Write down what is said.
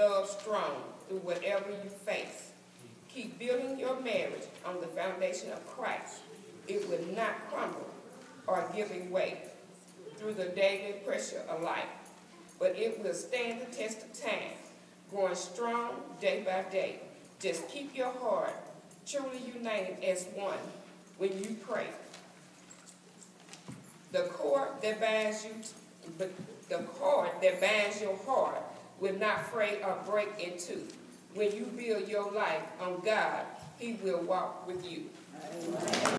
love strong through whatever you face. Keep building your marriage on the foundation of Christ. It will not crumble or give way through the daily pressure of life, but it will stand the test of time, growing strong day by day. Just keep your heart truly united as one when you pray. The cord that binds you, the cord that binds your heart will not fray or break in two. When you build your life on God, He will walk with you. Amen.